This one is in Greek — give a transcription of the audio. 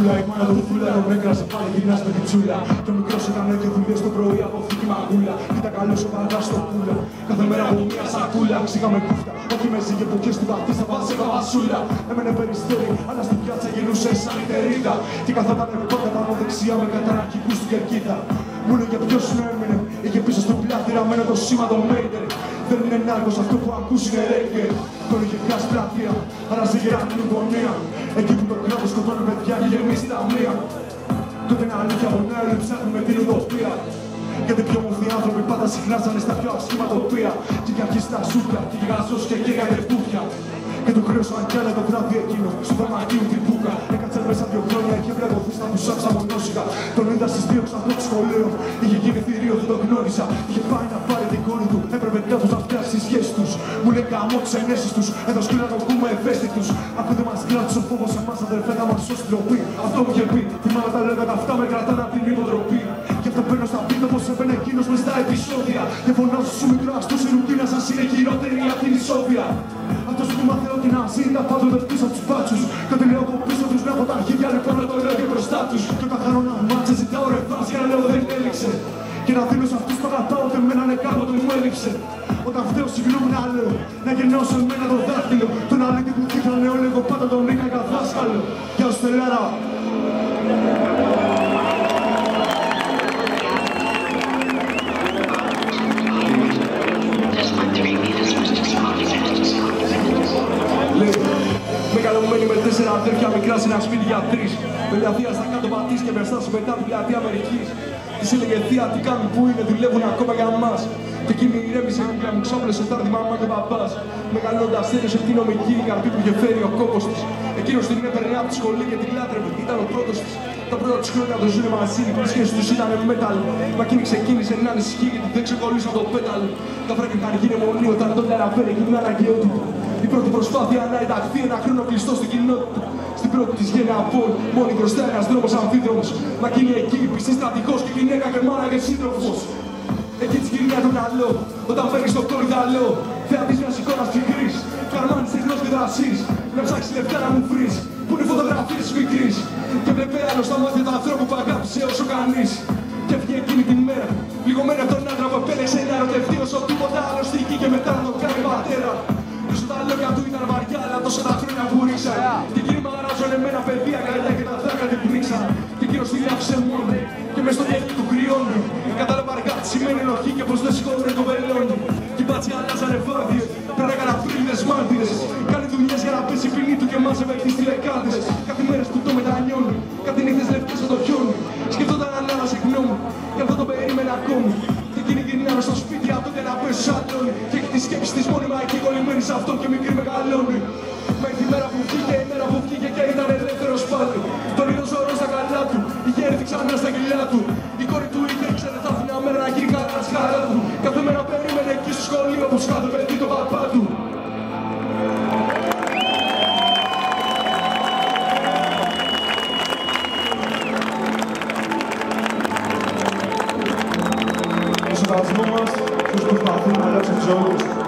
κουλτούλα. Η μάνα του φούλα ο μέγας πάλι γυρνά στο πιτσούλα. Το ο μικρό έκανε και δουλειές το πρωί από θήκη μαγούλα. Κοίτα καλό ο παντά στο κούλα. Κάθε μέρα από μια σακούλα ξύγαμε κούφτα. Όχι με μέση και ποκέ του βαθύ στα βάση καβασούλα. Έμενε περιστέρι, αλλά στην πιάτσα γυρνούσες σαν ητερίδα. Και καθόταν εγώ κατά δεξιά με κατανακικού στην κερκίδα. Μου και ποιος έμεινε, είχε πίσω στο πλάτη ραμμένο το σήμα το Μέιντερ. Δεν είναι νάρκος αυτό που ακούς είναι ρέγγε. Τον είχε πιάσει πλατεία, αλλά σε γεράνει γωνία. Εκεί που το κράτος σκοτώνει παιδιά και γεμίσει τα μία. Τότε είναι αλήθεια από νέα ψάχνουμε την ουδοπία. Γιατί πιο όμορφοι άνθρωποι πάντα συχνάζανε στα πιο ασχήμα τοπία. Και για αρχή στα σούπια, και γαζός και καίγανε πούφια. Και το κρέωσαν κι άλλα το βράδυ εκείνο, στο δωματίο την πούκα. Έκατσε μέσα δύο χρόνια, είχε βρεγωθεί στα μουσά στα μονόσικα. Τον είδα στις δύο από το σχολείο, είχε γίνει θηρίο, δεν το γνώρισα. Είχε πάει να πάρει Μου λέει καμό τις ενέσεις τους, εδώ σκύλα το κούμε ευαίσθητους. Αφού δεν μας κράτησε ο φόβος εμάς αδερφέ θα μας σώσει τροπή. Αυτό μου είχε πει, θυμάμαι τα λέγατα αυτά με κρατάνε απ' την υποτροπή. Και αυτό παίρνω στα πίτα πως έπαιρνε εκείνος μες στα επεισόδια. Και φωνάζω σου μικρό αστούς η ρουτίνα σας είναι χειρότερη από την ισόβια. Αυτός που μάθε ότι να ζει τα πάντοτε πίσω από τους μπάτσους. Κάτι λέω από πίσω τους να έχω τα χέρια λοιπόν να το λέω και μπροστά τους. Και όταν χάνω να μάτσε ζητάω ρε φάς για να λέω δεν έλειξε. Και να δίνω σε αυτούς που αγαπάω δεν μένανε κάποτε μου έλειψε. Όταν φταίω συγγνώμη να λέω, να γεννάω σε μένα το δάχτυλο. Τον αλήτη που δείχνανε όλοι εγώ πάντα τον είχα για δάσκαλο. Γεια σου τελάρα. Just like three meters was just Λέει, μεγαλωμένη με τέσσερα αδέρφια μικρά σε ένα σπίτι για τρεις. Με μια θεία στα κάτω πατής και μπροστά σου μετά την πλατεία Αμερικής. Της έλεγε θεία τι κάνουν, πού είναι, δουλεύουν ακόμα για μας. Και εκείνη ηρέμησε και μου ξάπλωσε τα μάμα και παπάς. Μεγαλώντας τέλειωσε την νομική καρδί που είχε φέρει ο κόμπος της. Εκείνος την έπαιρνε από τη σχολή και την λάτρευε, ήταν ο πρώτος της. Τα πρώτα τους χρόνια το ζουνε μαζί, οι σχέσεις τους ήταν metal. Μα εκείνη ξεκίνησε να ανησυχεί γιατί δεν ξεκολλήσαν το πέταλ. Τα βράδια είχαν γίνει μονή όταν τον αναφέρει και την αναγκαιότητα. Η πρώτη προσπάθεια να ενταχθεί ένα χρόνο κλειστό στην κοινότητα. Στην πρώτη της γενιά από μόνη μπροστά ένας δρόμος αμφίδρομος. Μα εκείνη εκεί, πιστή στρατηγός και γυναίκα και μάνα και σύντροφος. Εκεί της γυρνιά το μυαλό, όταν φέρνεις το κορυδαλό. Θεά της μιας εικόνας πικρής, καρμάνης τεχνός και δρασής. Να ψάξεις λεφτά να μου βρεις, που είναι φωτογραφίες μικρής. Και βλέπε άλλο στα μάτια του ανθρώπου που αγάπησε όσο κανείς. Και έφυγε εκείνη την μέρα, λιγωμένη από τον άντρα που επέλεξε να ερωτευτεί όσο τίποτα άλλο στη γη και μετά να το κάνει πατέρα. Ίσως τα λόγια του ήταν βαριά, αλλά τόσα τα χρόνια που ρίξα. Σημαίνει ενοχή και πως δεν σηκώνει το βελόνι. Και οι μπάτσοι αλλάζανε βάδιες, πέρα έκανα φίλες μάρτυρες. Κάνει δουλειές για να πέσει η ποινή του και μάζευε τις τηλεκάρτες. Κάτι μέρες που το μετανιώνει, κάτι νύχτες λεπτές στο το χιόνι. Σκεφτόταν αν άλλαζε γνώμη, και αυτό το περίμενα ακόμη. Και εκείνη γυρνάμε στο σπίτι από τότε να πέσει σαλόνι. Και έχει τη σκέψη της μόνιμα εκεί κολλημένη σε αυτό και μικρή μεγαλώνει. Χαρά του. Κάθε μέρα περίμενε εκεί στο σχολείο που σκάτω παιδί το παπά του. Ο σεβασμός μας, τους προσπαθούν να αλλάξουν τις ζωές.